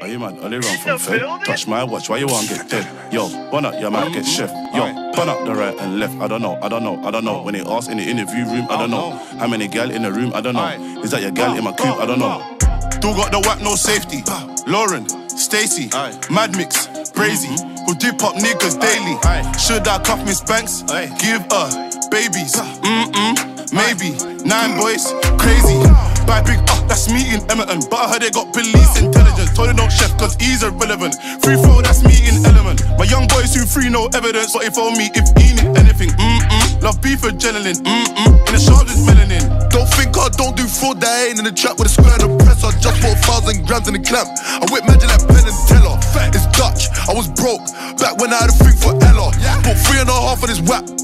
Are you man? Only run from Fed. Touch my watch, why you want get dead? Yo, burn up your man, get chef. Yo, burn up the right and left. I don't know, I don't know, I don't know. When they ask in the interview room, I don't know. How many gal in the room, I don't know. Is that your gal in my coop? I don't know. Still got the whack, no safety. Lauren, Stacy, Mad Mix, Brazy, who dip up niggas daily. Should I cuff Miss Banks? Give her babies. Mm-mm, maybe. Nine boys, crazy. Buy big Emerton. But I heard they got police intelligence. Told them don't chef, cause he's irrelevant. Free throw, that's me in element. My young boys who free no evidence. But if on me, if he need anything, mm-mm. Love beef adrenaline, mm-mm. In the shop is melanin. Don't think I don't do fraud that ain't in the trap with a square and a press. I just bought a thousand grams in the clamp. I whip magic like Penn and Teller. It's Dutch, I was broke back when I had a thing for Ella. Bought three and a half of this whack.